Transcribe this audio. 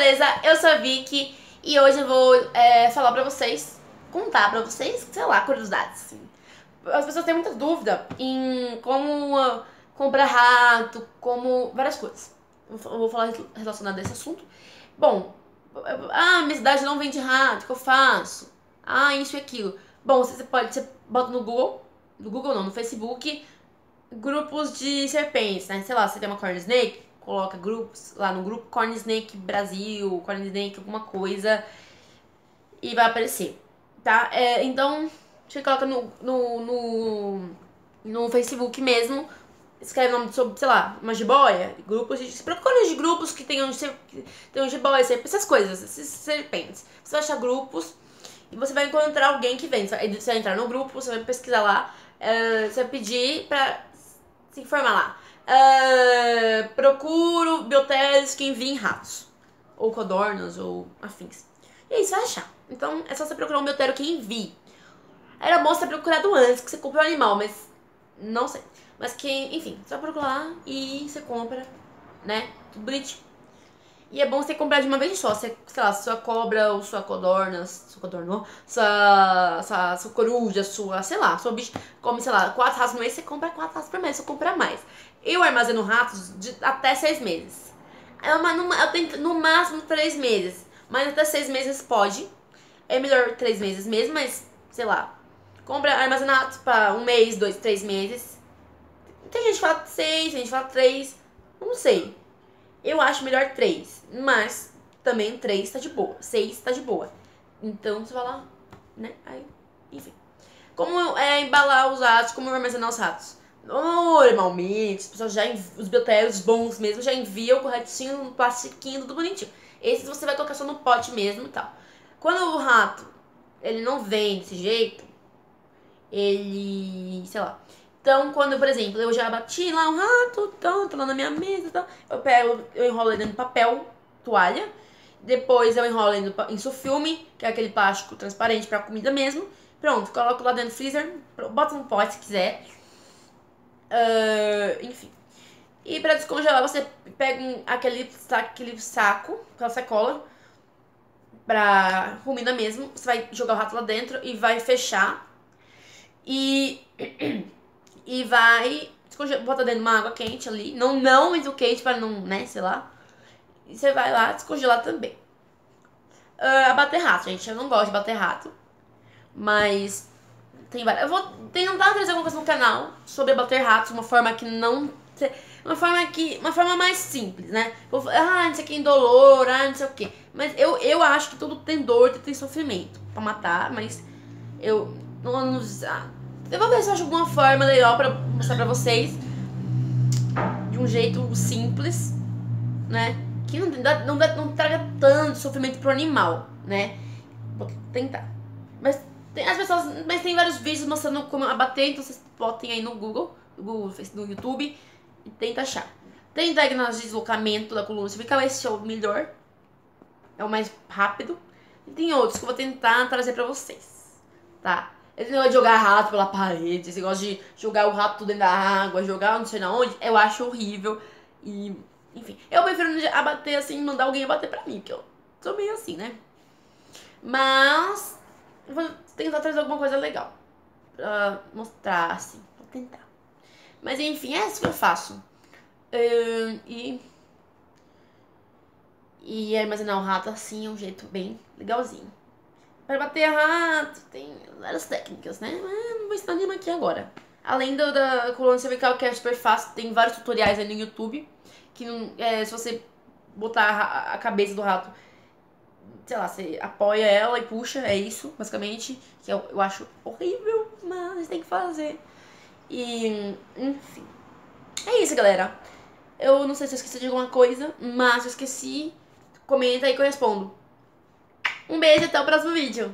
beleza? Eu sou a Vicky e hoje eu vou é, falar pra vocês, contar pra vocês, sei lá, curiosidades. Assim. As pessoas têm muita dúvida em como comprar rato, como várias coisas. Eu vou falar relacionado a esse assunto. Bom, ah, minha cidade não vende rato, o que eu faço? Ah, isso e aquilo. Bom, você pode, você bota no Google, no Google não, no Facebook, grupos de serpentes, né? Sei lá, você tem uma corn snake, coloca grupos lá no grupo Corn Snake Brasil, Corn Snake alguma coisa e vai aparecer, tá? É, então, você coloca no, no, no, no Facebook mesmo, escreve o nome sobre, sei lá, uma jiboia, grupos. Procura de grupos que tenham, tenham jiboia, essas coisas, esses serpentes. Você vai achar grupos e você vai encontrar alguém que vende. Você vai entrar no grupo, você vai pesquisar lá, uh, você vai pedir pra se informar lá. Uh, procuro biotélios que enviem ratos. Ou codornas, ou afins. E aí você vai achar. Então é só você procurar um biotério que envie. Era bom você ter procurado antes, que você comprou o animal, mas não sei. Mas que, enfim, vai procurar e você compra, né? Tudo bonitinho. E é bom você comprar de uma vez só. Você, sei lá, sua cobra ou sua codorna, sua codorna, sua, sua, sua coruja, sua, sei lá, sua bicho come, sei lá, quatro ratos no mês, você compra quatro ratos por mês, você compra mais. Eu armazeno ratos de até seis meses. Eu, eu tenho no máximo três meses. Mas até seis meses pode. É melhor três meses mesmo, mas, sei lá. Compra armazenados para um mês, dois, três meses. Tem gente que fala seis, tem gente que fala três. Não sei. Eu acho melhor três. Mas também três tá de boa. Seis tá de boa. Então você vai lá, né? Aí, enfim. Como é embalar os ratos, como armazenar os ratos? Normalmente, as pessoas já os biotérios bons mesmo já enviam corretinho no plastiquinho, tudo bonitinho. Esses você vai colocar só no pote mesmo e tal. Quando o rato, ele não vem desse jeito, ele, sei lá. Então, quando, por exemplo, eu já bati lá um rato, então, tá lá na minha mesa, então, eu pego, eu enrolo ele de papel, toalha. Depois eu enrolo em sulfilme, que é aquele plástico transparente para comida mesmo. Pronto, coloco lá dentro do freezer, bota no pote se quiser. Uh, enfim. E para descongelar, você pega aquele, aquele saco, aquela sacola, pra rumina mesmo. Você vai jogar o rato lá dentro e vai fechar. E. E vai. Bota dentro de uma água quente ali. Não, não muito quente para não, né, sei lá. E você vai lá descongelar também. Uh, bater rato, gente. Eu não gosto de bater rato. Mas tem várias. Eu vou tentar trazer alguma coisa no canal sobre bater ratos, uma forma que não. Uma forma que. Uma forma mais simples, né? Vou, ah, isso aqui é indolor, ah, não sei o quê. Mas eu, eu acho que tudo tem dor, tem sofrimento pra matar, mas eu. Não, não, ah, eu vou ver se eu acho alguma forma legal pra mostrar pra vocês. De um jeito simples, né? Que não, não, não, traga tanto sofrimento pro animal, né? Vou tentar. Mas tem, as pessoas, mas tem vários vídeos mostrando como abater, então vocês botem aí no Google, no Google, no YouTube e tenta achar. Tem diagnóstico de deslocamento da coluna cervical, esse é o melhor, é o mais rápido. E tem outros que eu vou tentar trazer pra vocês, tá? Esse negócio de jogar rato pela parede, esse negócio de jogar o rato dentro da água, jogar não sei na onde, eu acho horrível. E, enfim, abater assim, mandar alguém abater pra mim, porque eu sou meio assim, né? Mas vou tentar trazer alguma coisa legal pra mostrar, assim, vou tentar. Mas enfim, é isso que eu faço. Uh, e. E armazenar o rato assim é um jeito bem legalzinho. Para bater rato, tem várias técnicas, né? Mas não vou ensinar nenhuma aqui agora. Além do, da coluna cervical, que é super fácil, tem vários tutoriais aí no YouTube. Que é, se você botar a, a cabeça do rato sei lá, você apoia ela e puxa, é isso, basicamente. Que eu, eu acho horrível, mas tem que fazer. E, enfim. É isso, galera. Eu não sei se eu esqueci de alguma coisa, mas se eu esqueci, comenta aí que eu respondo. Um beijo e até o próximo vídeo.